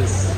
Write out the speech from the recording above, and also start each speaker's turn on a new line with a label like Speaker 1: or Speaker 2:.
Speaker 1: this.